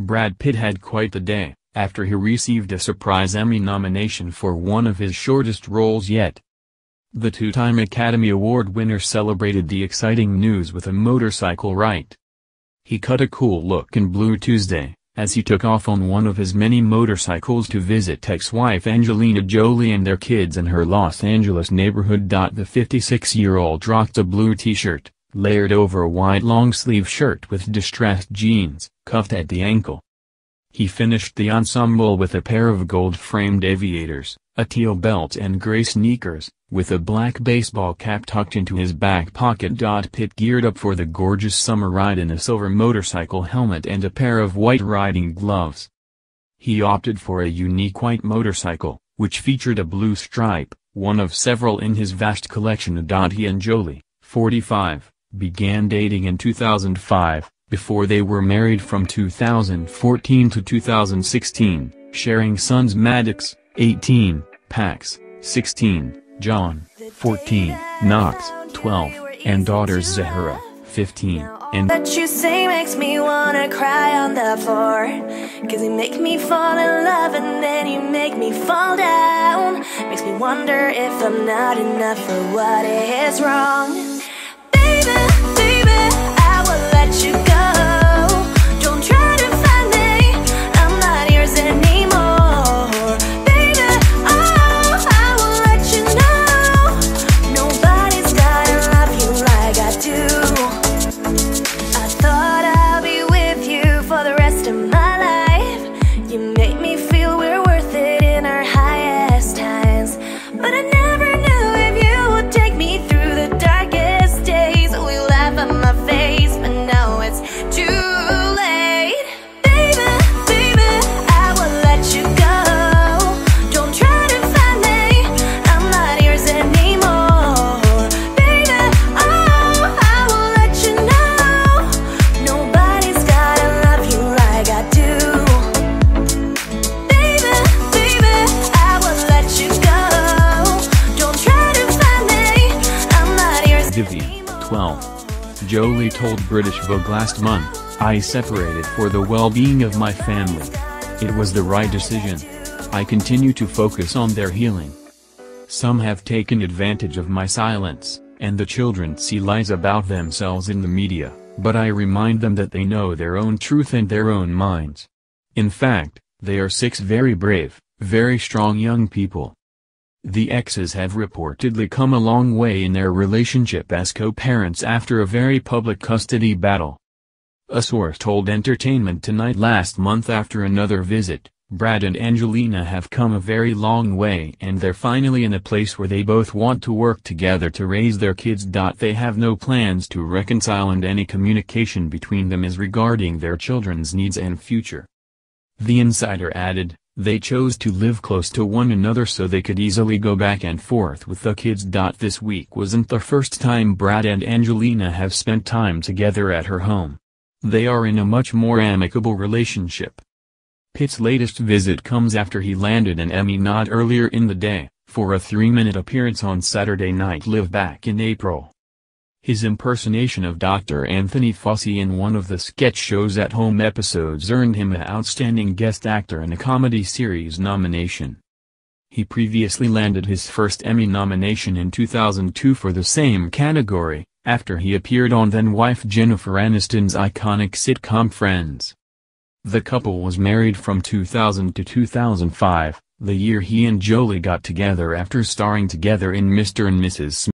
Brad Pitt had quite the day, after he received a surprise Emmy nomination for one of his shortest roles yet. The two-time Academy Award winner celebrated the exciting news with a motorcycle ride. He cut a cool look in Blue Tuesday, as he took off on one of his many motorcycles to visit ex-wife Angelina Jolie and their kids in her Los Angeles neighborhood. The 56-year-old rocked a blue t-shirt, layered over a white long-sleeve shirt with distressed jeans, cuffed at the ankle. He finished the ensemble with a pair of gold-framed aviators, a teal belt and gray sneakers, with a black baseball cap tucked into his back pocket. Pitt geared up for the gorgeous summer ride in a silver motorcycle helmet and a pair of white riding gloves. He opted for a unique white motorcycle, which featured a blue stripe, one of several in his vast collection. He and Jolie, 45, began dating in 2005, before they were married from 2014 to 2016, sharing sons Maddox, 18, Pax, 16, John, 14, Knox, 12, and daughters Zahara, 15, and that you say makes me wanna cry on the floor. Cause you make me fall in love and then you make me fall down. Makes me wonder if I'm not enough for what is wrong Vivienne, 12. Jolie told British Vogue last month, I separated for the well-being of my family. It was the right decision. I continue to focus on their healing. Some have taken advantage of my silence, and the children see lies about themselves in the media, but I remind them that they know their own truth and their own minds. In fact, they are six very brave, very strong young people. The exes have reportedly come a long way in their relationship as co-parents after a very public custody battle. A source told Entertainment Tonight last month after another visit, Brad and Angelina have come a very long way and they're finally in a place where they both want to work together to raise their kids. They have no plans to reconcile and any communication between them is regarding their children's needs and future. The insider added, they chose to live close to one another so they could easily go back and forth with the kids. This week wasn't the first time Brad and Angelina have spent time together at her home. They are in a much more amicable relationship. Pitt's latest visit comes after he landed an Emmy nod earlier in the day, for a three-minute appearance on Saturday Night Live back in April. His impersonation of Dr. Anthony Fauci in one of the sketch shows at home episodes earned him an Outstanding Guest Actor in a Comedy Series nomination. He previously landed his first Emmy nomination in 2002 for the same category, after he appeared on then-wife Jennifer Aniston's iconic sitcom Friends. The couple was married from 2000 to 2005, the year he and Jolie got together after starring together in Mr. and Mrs. Smith.